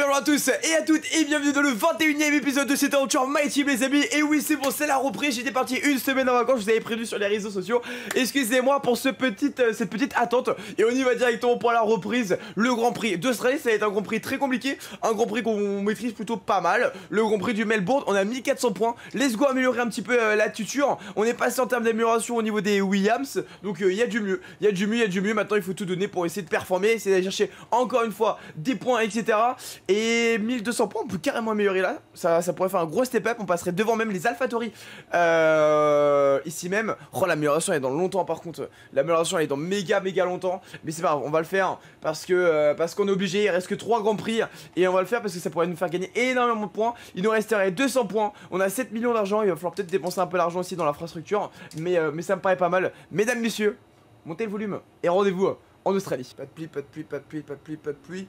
bonjour à tous et à toutes et bienvenue dans le 21ème épisode de cette aventure My Team les amis. Et oui c'est bon c'est la reprise, j'étais parti une semaine en vacances, je vous avais prévu sur les réseaux sociaux. Excusez-moi pour ce petit, euh, cette petite attente. Et on y va directement pour la reprise. Le Grand Prix d'Australie, ça va être un Grand Prix très compliqué. Un Grand Prix qu'on maîtrise plutôt pas mal. Le Grand Prix du Melbourne, on a 1400 points. Let's go améliorer un petit peu euh, la tuture. On est passé en termes d'amélioration au niveau des Williams. Donc euh, il y a du mieux, il y a du mieux, il y a du mieux. Maintenant il faut tout donner pour essayer de performer Essayer d'aller chercher encore une fois des points etc et 1200 points, on peut carrément améliorer là. Ça, ça pourrait faire un gros step up. On passerait devant même les AlphaTauri. Euh, ici même. Oh, l'amélioration est dans longtemps par contre. L'amélioration elle est dans méga méga longtemps. Mais c'est pas grave, on va le faire parce que euh, parce qu'on est obligé. Il reste que 3 grands prix. Et on va le faire parce que ça pourrait nous faire gagner énormément de points. Il nous resterait 200 points. On a 7 millions d'argent. Il va falloir peut-être dépenser un peu d'argent aussi dans l'infrastructure. Mais, euh, mais ça me paraît pas mal. Mesdames, messieurs, montez le volume et rendez-vous en Australie. Pas de pluie, pas de pluie, pas de pluie, pas de pluie, pas de pluie.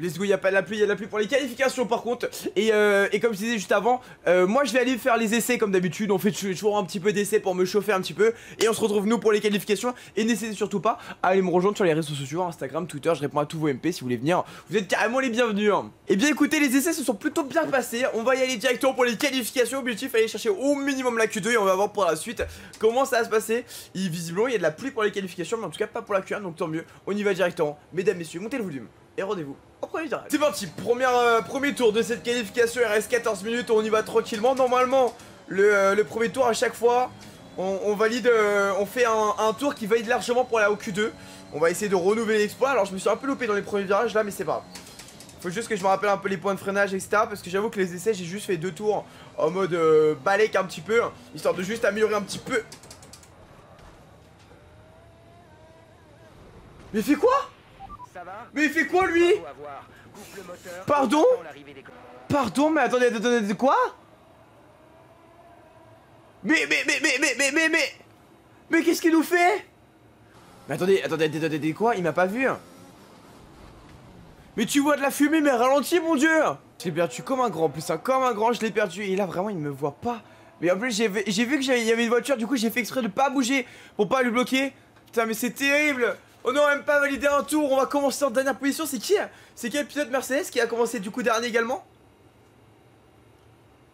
Let's go, il n'y a pas de la pluie, il y a de la pluie pour les qualifications par contre. Et, euh, et comme je disais juste avant, euh, moi je vais aller faire les essais comme d'habitude. On fait toujours un petit peu d'essais pour me chauffer un petit peu. Et on se retrouve nous pour les qualifications. Et n'hésitez surtout pas à aller me rejoindre sur les réseaux sociaux, Instagram, Twitter. Je réponds à tous vos MP si vous voulez venir. Vous êtes carrément les bienvenus. Hein. Et bien écoutez, les essais se sont plutôt bien passés. On va y aller directement pour les qualifications. Objectif, aller chercher au minimum la Q2 et on va voir pour la suite comment ça va se passer. Et visiblement, il y a de la pluie pour les qualifications, mais en tout cas pas pour la Q1, donc tant mieux. On y va directement. Mesdames, messieurs, montez le volume et rendez-vous au premier direct. C'est parti, euh, premier tour de cette qualification, il reste 14 minutes, on y va tranquillement. Normalement, le, euh, premier tour à chaque fois, on, valide, euh, on fait un, tour qui valide largement pour la OQ2. On va essayer de renouveler l'exploit. Alors je me suis un peu loupé dans les premiers virages là, mais c'est pas Faut juste que je me rappelle un peu les points de freinage, etc. Parce que j'avoue que les essais, j'ai juste fait deux tours en mode balèque un petit peu, histoire de juste améliorer un petit peu. Mais fait quoi? Mais il fait quoi lui Pardon Pardon, mais attendez, attendez, de quoi Mais, mais, mais, mais, mais, mais, mais, mais Mais qu'est-ce qu'il nous fait Mais attendez, attendez, attendez, attendez quoi Il m'a pas vu hein. Mais tu vois de la fumée, mais ralentis, mon dieu Je l'ai perdu comme un grand, plus un comme un grand, je l'ai perdu. Et là, vraiment, il me voit pas. Mais en plus, j'ai vu qu'il y avait une voiture, du coup, j'ai fait exprès de pas bouger pour pas lui bloquer. Putain, mais c'est terrible on n'a même pas validé un tour, on va commencer en dernière position. C'est qui C'est quel pilote Mercedes qui a commencé du coup dernier également?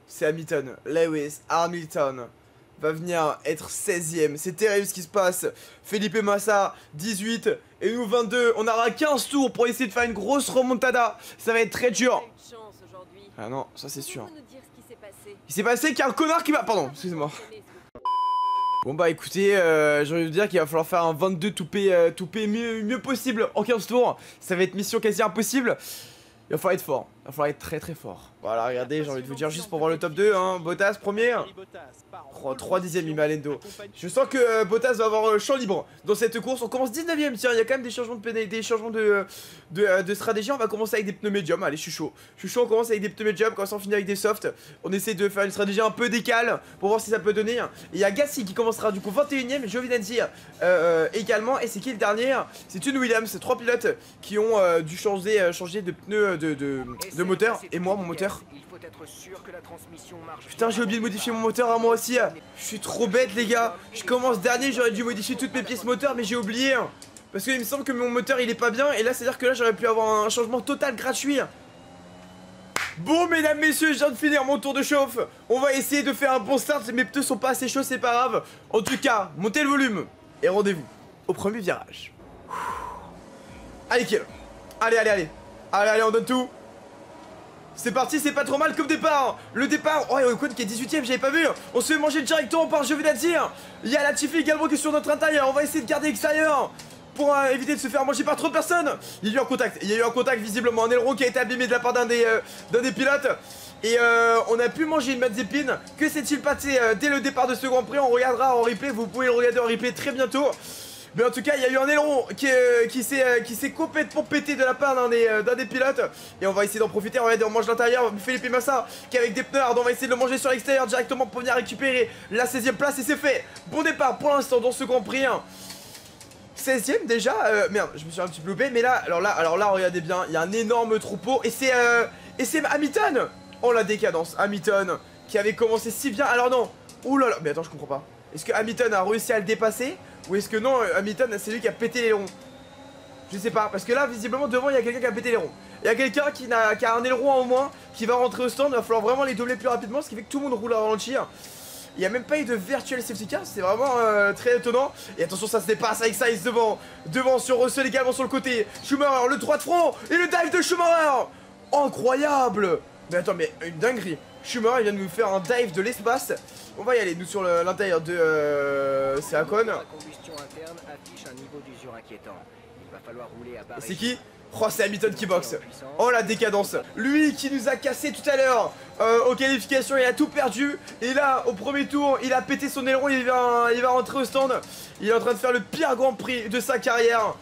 C'est Hamilton. Lewis Hamilton va venir être 16ème. C'est terrible ce qui se passe. Felipe Massa, 18. Et nous, 22. On aura 15 tours pour essayer de faire une grosse remontada. Ça va être très dur. Ah non, ça c'est sûr. Il s'est passé qu'il y a un connard qui va... Pardon, excusez-moi. Bon bah écoutez, euh, j'ai envie de dire qu'il va falloir faire un 22 toupé, euh, toupé mieux, mieux possible en 15 tours. Ça va être mission quasi impossible. Il va falloir être fort. Il va falloir être très très fort. Voilà, regardez, j'ai envie de vous dire juste pour voir le top 2, hein. Bottas premier. Oh, 3 dixièmes, il Alendo. Je sens que euh, Bottas va avoir euh, champ libre dans cette course. On commence 19ème, tiens, il y a quand même des changements de, des changements de, euh, de, stratégie. On va commencer avec des pneus médiums. Allez, je suis chaud. Je suis chaud, on commence avec des pneus médiums. Quand on finit avec des softs, on essaie de faire une stratégie un peu décale pour voir si ça peut donner. Et il y a Gassi qui commencera du coup 21ème, Giovinazzi euh, également. Et c'est qui le dernier? C'est une Williams, trois pilotes qui ont dû changer, changer de pneus de, de, de moteur. Et moi, mon moteur Putain, j'ai oublié de modifier mon moteur à moi aussi. Je suis trop bête, les gars. Je commence dernier, j'aurais dû modifier toutes mes pièces moteurs, mais j'ai oublié. Parce qu'il me semble que mon moteur il est pas bien. Et là, c'est à dire que là, j'aurais pu avoir un changement total gratuit. Bon, mesdames, messieurs, je viens de finir mon tour de chauffe. On va essayer de faire un bon start. Mes pneus sont pas assez chauds, c'est pas grave. En tout cas, montez le volume. Et rendez-vous au premier virage. Allez, kill. Allez, allez, allez. Allez, allez, on donne tout. C'est parti, c'est pas trop mal comme départ. Le départ, oh il y qui est 18ème, j'avais pas vu. On se fait manger directement par dire Il y a la Tiffy également qui est sur notre intérieur. On va essayer de garder l'extérieur pour euh, éviter de se faire manger par trop de personnes. Il y a eu un contact, il y a eu un contact visiblement Un aileron qui a été abîmé de la part d'un des, euh, pilotes. Et euh, on a pu manger une Mazepin Que s'est-il passé dès le départ de ce Grand Prix? On regardera en replay, vous pouvez le regarder en replay très bientôt mais en tout cas, il y a eu un aileron qui, euh, qui s'est euh, complètement pété de la part d'un des, euh, des, pilotes. Et on va essayer d'en profiter. On mange l'intérieur. Philippe Massa qui avec des pneus on va essayer de le manger sur l'extérieur directement pour venir récupérer la 16 e place. Et c'est fait. Bon départ pour l'instant dans ce Grand Prix. 16 hein. e déjà Merde, je me suis un petit peu. Mais là, alors là, alors là, regardez bien. Il y a un énorme troupeau. Et c'est et c'est Hamilton Oh la décadence. Hamilton qui avait commencé si bien. Alors non. Là. Mais attends, je comprends pas. Est-ce que Hamilton a réussi à le dépasser? Ou est-ce que non, Hamilton, c'est lui qui a pété les ronds Je sais pas, parce que là, visiblement, devant, il y a quelqu'un qui a pété les ronds. Il y a quelqu'un qui, a, un aileron en moins, qui va rentrer au stand. Il va falloir vraiment les doubler plus rapidement, ce qui fait que tout le monde roule à ralentir. Il n'y a même pas eu de virtual safety c'est vraiment euh, très étonnant. Et attention, ça se dépasse avec Size devant. Devant sur Russell également sur le côté. Schumacher, le 3 de front et le dive de Schumacher. Incroyable Mais attends, mais une dinguerie. Schumacher, il vient de nous faire un dive de l'espace. On va y aller, nous, sur l'intérieur de euh, à C'est qui Oh c'est Hamilton qui boxe. Oh la décadence. Lui qui nous a cassé tout à l'heure euh, aux qualifications il a tout perdu. Et là au premier tour il a pété son aileron il va, il va rentrer au stand. Il est en train de faire le pire grand prix de sa carrière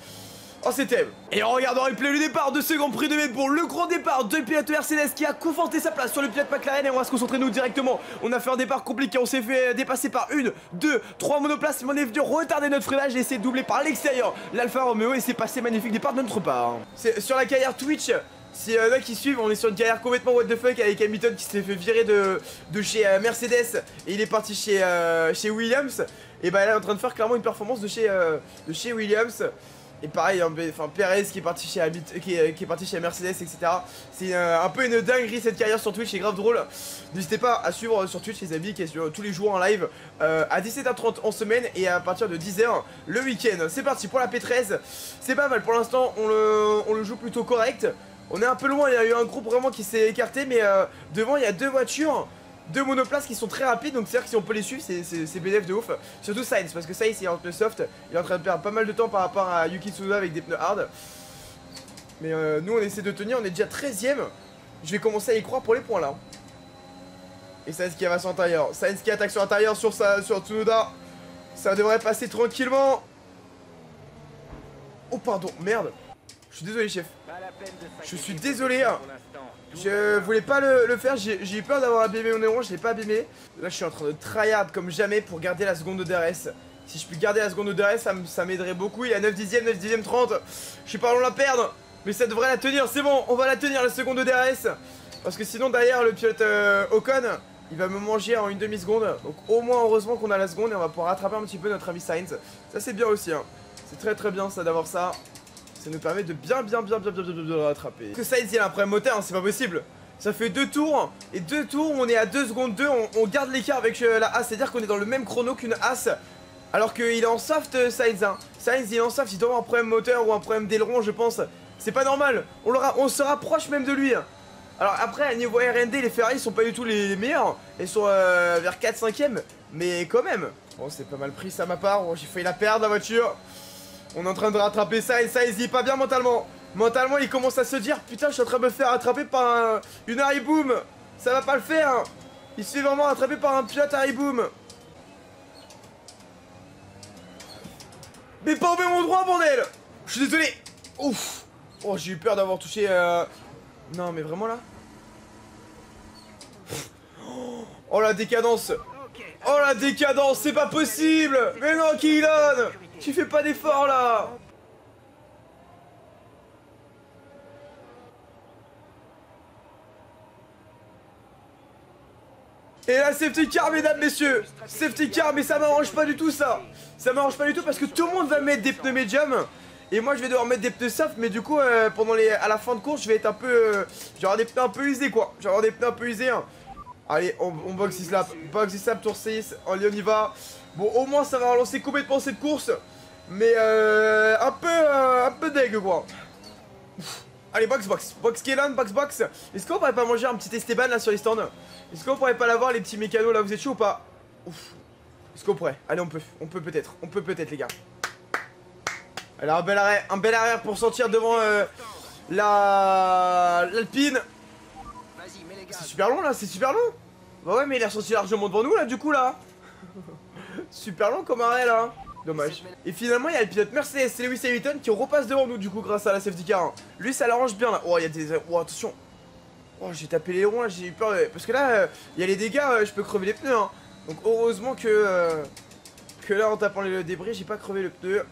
Oh c'était Et en regardant replay le départ de ce Grand Prix de Melbourne Le grand départ de pilote Mercedes qui a conforté sa place sur le pilote McLaren. Et on va se concentrer nous directement. On a fait un départ compliqué On s'est fait dépasser par une, deux, trois monoplaces. Mais on est venu retarder notre freinage Et c'est doublé par l'extérieur. L'Alfa Romeo Et c'est passé magnifique départ de notre part. C'est sur la carrière Twitch si euh, là qui suivent, on est sur une carrière complètement what the fuck avec Hamilton qui s'est fait virer de, de chez euh, Mercedes et il est parti chez, euh, chez Williams. Et bah là, il est en train de faire clairement une performance de chez, euh, de chez Williams. Et pareil, Perez qui est parti chez est, qui est parti chez Mercedes, etc. C'est euh, un peu une dinguerie cette carrière sur Twitch, c'est grave drôle. N'hésitez pas à suivre sur Twitch les amis qui est sur tous les jours en live euh, à 17h30 en semaine et à partir de 10h le week-end. C'est parti pour la P13. C'est pas mal pour l'instant, on le, on le joue plutôt correct. On est un peu loin, il y a eu un groupe vraiment qui s'est écarté, mais euh, devant il y a deux voitures deux monoplaces qui sont très rapides donc c'est à dire que si on peut les suivre c'est BDF de ouf. Surtout Sainz parce que Sainz il est en pneu soft il est en train de perdre pas mal de temps par rapport à Yuki Tsunoda avec des pneus hard. Mais euh, nous on essaie de tenir on est déjà 13 ème je vais commencer à y croire pour les points là. Et Sainz qui va sur l'intérieur Sainz qui attaque sur l'intérieur sur, sa, sur Tsunoda. Ça devrait passer tranquillement. Oh pardon merde je suis désolé chef je suis désolé hein. Je voulais pas le, faire, j'ai eu peur d'avoir abîmé mon néron, je l'ai pas abîmé. Là je suis en train de tryhard comme jamais pour garder la seconde de DRS. Si je puis garder la seconde de DRS, ça, m'aiderait beaucoup. Il a 9 dixièmes, 9 dixièmes 30. Je suis pas loin de la perdre, mais ça devrait la tenir. C'est bon, on va la tenir la seconde de DRS. Parce que sinon derrière le pilote euh, Ocon, il va me manger en une demi-seconde. Donc au moins heureusement qu'on a la seconde et on va pouvoir rattraper un petit peu notre ami Sainz. Ça c'est bien aussi. Hein. C'est très très bien ça d'avoir ça. Ça nous permet de bien bien bien bien bien bien, bien, bien rattraper. Parce que ça il a un problème moteur, hein, c'est pas possible. Ça fait deux tours, et deux tours, on est à 2 secondes 2, on, garde l'écart avec euh, la As, c'est-à-dire qu'on est dans le même chrono qu'une As. Alors qu'il est en soft, euh, Sainz. Hein. Sainz, il est en soft, il doit avoir un problème moteur ou un problème d'aileron, je pense. C'est pas normal, on, se rapproche même de lui. Hein. Alors après, niveau RD, les Ferrari sont pas du tout les, meilleurs. Ils sont euh, vers 4-5ème, mais quand même. Bon, c'est pas mal pris ça ma part, j'ai failli la perdre la voiture. On est en train de rattraper ça et ça il est pas bien mentalement. Mentalement il commence à se dire putain je suis en train de me faire attraper par une Harry Boom. Ça va pas le faire. Il se fait vraiment attraper par un pilote Harry Boom. Mais pas au même endroit bordel Je suis désolé Ouf Oh j'ai eu peur d'avoir touché euh... Non mais vraiment là Oh la décadence Oh la décadence C'est pas possible Mais non Kylian tu fais pas d'effort là. Et la safety car mesdames messieurs. Safety car mais ça m'arrange pas du tout ça. Ça m'arrange pas du tout parce que tout le monde va mettre des pneus médium et moi je vais devoir mettre des pneus soft mais du coup euh, pendant les à la fin de course je vais être un peu euh, avoir des pneus un peu usés quoi. Avoir des pneus un peu usés hein. Allez on, boxe 6 laps Box 6 laps tour 6 Allez on y va. Bon au moins ça va relancer complètement cette course mais euh, un peu, euh, un peu deg quoi. Allez, box, box. Box Kélan, box, box. Est-ce qu'on pourrait pas manger un petit Esteban là sur les stands Est-ce qu'on pourrait pas l'avoir les petits mécanos là Vous êtes chaud ou pas Ouf. Est-ce qu'on pourrait Allez, on peut. On peut peut-être. On peut peut-être, les gars. Alors, un bel arrêt. Un bel arrière pour sortir devant euh, la. L'Alpine. C'est super long là, c'est super long. Bah ouais, mais il a sorti largement devant nous là, du coup là. super long comme arrêt là. Dommage. Et finalement, il y a le pilote Mercedes Lewis Hamilton qui repasse devant nous du coup grâce à la safety car. Lui, ça l'arrange bien là. Oh, il y a des. Oh, attention. Oh, j'ai tapé les ronds là, j'ai eu peur. Parce que là, euh, il y a les dégâts, euh, je peux crever les pneus. Hein. Donc, heureusement que. Euh, que là, en tapant les débris, j'ai pas crevé le pneu.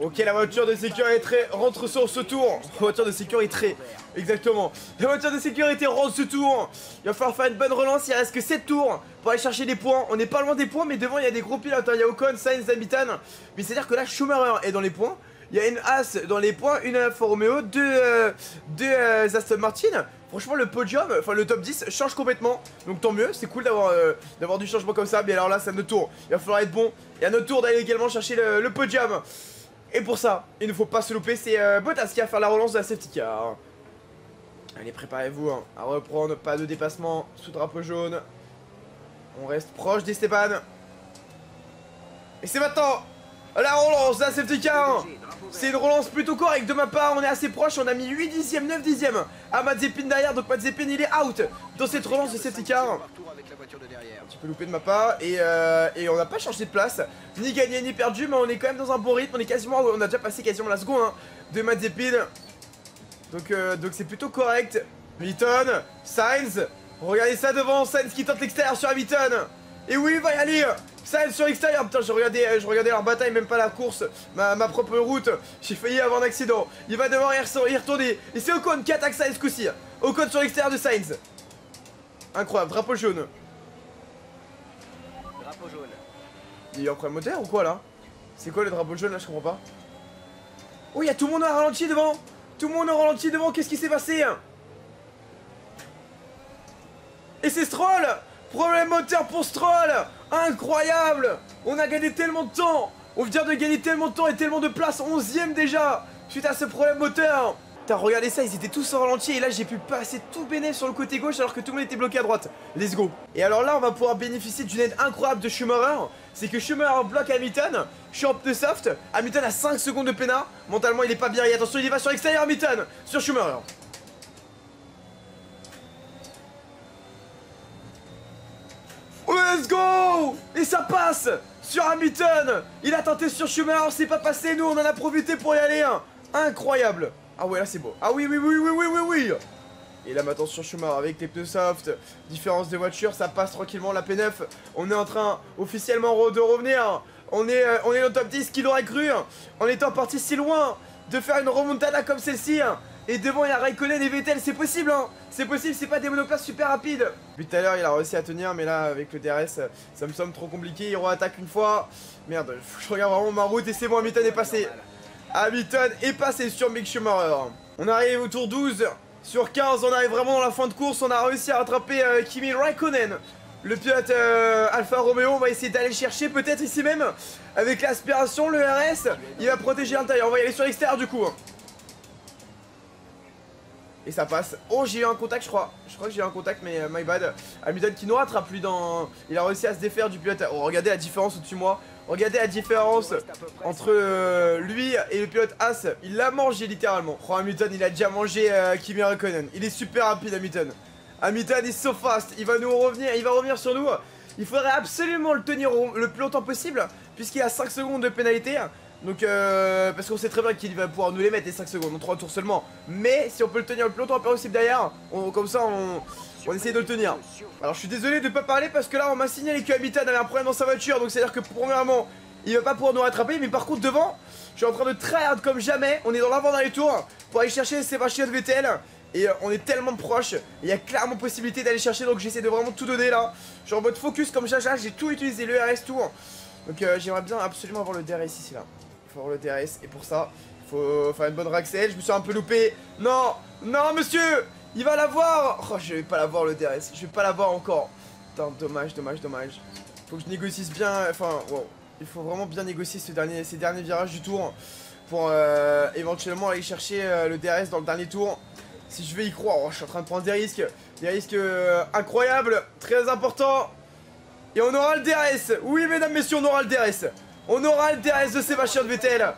Ok, la voiture de sécurité rentre sur ce tour. La voiture de sécurité, exactement. La voiture de sécurité rentre ce tour. Il va falloir faire une bonne relance. Il reste que 7 tours pour aller chercher des points. On n'est pas loin des points, mais devant il y a des gros pilotes. Hein. Il y a Ocon, Sainz, Hamilton. Mais c'est à dire que là, Schumacher est dans les points. Il y a une As dans les points, une Alfa Romeo, deux, euh, deux euh, Aston Martin. Franchement, le podium, enfin le top 10 change complètement. Donc tant mieux, c'est cool d'avoir euh, d'avoir du changement comme ça. Mais alors là, c'est à notre tour. Il va falloir être bon. Et à notre tour d'aller également chercher le podium. Et pour ça, il ne faut pas se louper. C'est euh, Bottas qui faire la relance de la safety. Allez, préparez-vous hein, à reprendre. Pas de dépassement sous drapeau jaune. On reste proche d'Esteban. Et c'est maintenant la relance de la safety car. C'est une relance plutôt correcte de ma part, on est assez proche, on a mis 8 dixièmes, 9 dixièmes à Mazepin derrière, donc Mazepin il est out dans cette relance de safety car. Un petit peu loupé de ma part, et, euh, et on n'a pas changé de place, ni gagné ni perdu, mais on est quand même dans un bon rythme, on est quasiment, on a déjà passé quasiment la seconde hein, de Mazepin. Donc euh, donc c'est plutôt correct. Hamilton, Sainz, regardez ça devant, Sainz qui tente l'extérieur sur Hamilton. Et oui, il va y aller Sainz sur l'extérieur, putain, je regardais, je regardais leur bataille, même pas la course, ma, ma propre route. J'ai failli avoir un accident. Il va devoir y, re- y retourner. Et c'est Ocon qui attaque Sainz ce coup-ci. Ocon sur l'extérieur de Sainz. Incroyable, drapeau jaune. Drapeau jaune. Il y a un problème moteur ou quoi là? C'est quoi le drapeau jaune là, je comprends pas. Oh, il y a tout le monde au ralenti devant Tout le monde au ralenti devant, qu'est-ce qui s'est passé? Et c'est Stroll Problème moteur pour Stroll Incroyable On a gagné tellement de temps On vient de gagner tellement de temps et tellement de place 11ème déjà Suite à ce problème moteur Putain, regardez ça, ils étaient tous au ralenti et là j'ai pu passer tout bénéf sur le côté gauche alors que tout le monde était bloqué à droite. Let's go. Et alors là, on va pouvoir bénéficier d'une aide incroyable de Schumacher. C'est que Schumacher bloque Hamilton. En pneu soft. Hamilton a 5 secondes de pénal. Mentalement, il est pas bien. Et attention, il y va sur l'extérieur, Hamilton. Sur Schumacher. Let's go Et ça passe Sur Hamilton. Il a tenté sur Schumacher, c'est pas passé, nous on en a profité pour y aller hein. Incroyable. Ah ouais là c'est beau. Ah oui oui oui oui oui oui oui. Et là maintenant sur Schumacher avec les pneus soft Différence des voitures, ça passe tranquillement la P9 On est en train officiellement de revenir. On est, euh, on est dans le top 10, qui l'aurait cru En étant parti si loin De faire une remontada comme celle-ci hein. Et devant il y a Raikkonen et Vettel, c'est possible hein. C'est possible, c'est pas des monoplaces super rapides. Depuis tout à l'heure il a réussi à tenir mais là avec le DRS ça me semble trop compliqué, il re-attaque une fois. Merde, je regarde vraiment ma route et c'est bon Hamilton est passé. Hamilton est passé sur Mick Schumacher. On arrive au tour 12 Sur 15 on arrive vraiment dans la fin de course. On a réussi à rattraper euh, Kimi Raikkonen. Le pilote euh, Alfa Romeo, on va essayer d'aller le chercher peut-être ici même. Avec l'aspiration, le RS Il va protéger l'intérieur, on va y aller sur l'extérieur du coup et ça passe. Oh, j'ai eu un contact, je crois. Je crois que j'ai eu un contact, mais euh, my bad. Hamilton qui nous rattrape lui dans. Il a réussi à se défaire du pilote. Oh, regardez la différence au-dessus de moi. Regardez la différence entre euh, lui et le pilote As. Il l'a mangé littéralement. Oh, Hamilton, il a déjà mangé euh, Kimi Raikkonen. Il est super rapide, Hamilton. Hamilton est so fast. Il va nous revenir. Il va revenir sur nous. Il faudrait absolument le tenir le plus longtemps possible, puisqu'il a 5 secondes de pénalité. Donc, euh, parce qu'on sait très bien qu'il va pouvoir nous les mettre les 5 secondes, en 3 tours seulement. Mais si on peut le tenir le plus longtemps possible derrière, comme ça on, on essaie de le tenir. Alors je suis désolé de pas parler parce que là on m'a signalé que Habitat avait un problème dans sa voiture, donc c'est à dire que premièrement il va pas pouvoir nous rattraper, mais par contre devant, je suis en train de tryhard comme jamais. On est dans l'avant dernier tour pour aller chercher Sébastien Vettel. Et euh, on est tellement proche, il y a clairement possibilité d'aller chercher, donc j'essaie de vraiment tout donner là. Je suis en mode focus comme Jaja, j'ai tout utilisé, le RS tout. Donc euh, j'aimerais bien absolument avoir le DRS ici là. Le DRS et pour ça, faut faire une bonne Raxel. Je me suis un peu loupé. Non, non monsieur, il va l'avoir. Oh, je vais pas l'avoir le DRS, je vais pas l'avoir encore. Putain, dommage, dommage, dommage. Faut que je négocie bien, enfin, wow. Il faut vraiment bien négocier ce dernier, ces derniers virages du tour pour euh, éventuellement aller chercher euh, le DRS dans le dernier tour. Si je vais y croire, Oh, je suis en train de prendre des risques, des risques euh, incroyables, très importants. Et on aura le DRS. Oui, mesdames, messieurs, on aura le DRS. On aura le DRS de Sébastien Vettel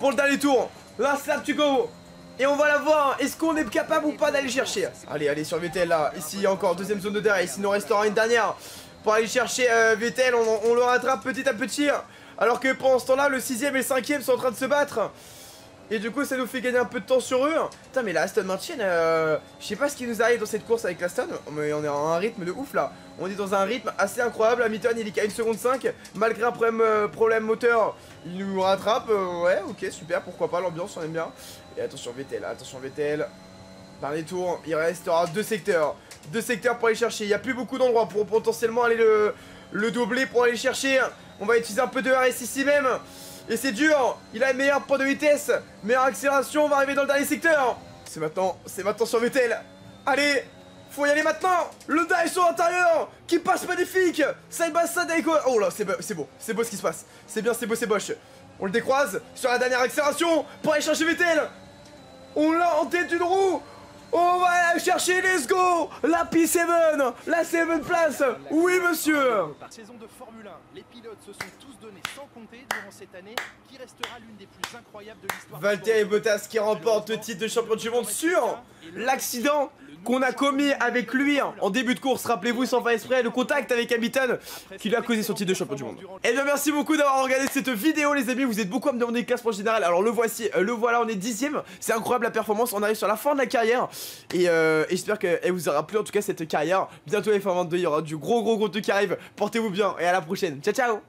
pour le dernier tour. Last lap to go. Et on va la voir. Est-ce qu'on est capable ou pas d'aller chercher Allez, allez sur Vettel là. Ici encore deuxième zone de DRS. Il nous restera une dernière pour aller chercher euh, Vettel. On, on le rattrape petit à petit. Alors que pendant ce temps-là, le sixième et le cinquième sont en train de se battre. Et du coup, ça nous fait gagner un peu de temps sur eux. Putain, mais la Aston Martin, euh, je sais pas ce qui nous arrive dans cette course avec l'Aston, mais on est en un rythme de ouf là. On est dans un rythme assez incroyable. Hamilton, il est qu'à 1 seconde 5. Malgré un problème, euh, problème moteur, il nous rattrape. Euh, ouais, ok, super, pourquoi pas, l'ambiance, on aime bien. Et attention, Vettel, attention, Vettel. Dernier tour, il restera deux secteurs. Deux secteurs pour aller chercher. Il n'y a plus beaucoup d'endroits pour potentiellement aller le, le doubler pour aller chercher. On va utiliser un peu de RS ici même. Et c'est dur Il a le meilleur point de vitesse Meilleure accélération, on va arriver dans le dernier secteur. C'est maintenant, c'est maintenant sur Vettel Allez faut y aller maintenant. Le Dyson intérieur Qui passe magnifique. Side by side avec... Oh là, c'est beau, c'est beau, c'est beau ce qui se passe. C'est bien, c'est beau, c'est boche. On le décroise sur la dernière accélération pour aller chercher Vettel On l'a en tête d'une roue on va aller chercher, let's go La P7 La 7 place Oui, monsieur Saison de Formule 1, les pilotes se sont tous donnés sans compter durant cette année qui restera l'une des plus incroyables de l'histoire. Valtteri Bottas qui remporte le titre de champion du monde sur l'accident qu'on a commis avec lui en début de course. Rappelez-vous, sans faire exprès, le contact avec Hamilton qui lui a causé son titre de champion du monde. Et eh bien, merci beaucoup d'avoir regardé cette vidéo, les amis. Vous êtes beaucoup à me demander le classement général. Alors, le voici, euh, le voilà, on est dixième. C'est incroyable la performance. On arrive sur la fin de la carrière. Et, euh, j'espère qu'elle vous aura plu, en tout cas, cette carrière. Bientôt, les F22, il y aura du gros, gros, gros truc qui arrive. Portez-vous bien et à la prochaine. Ciao, ciao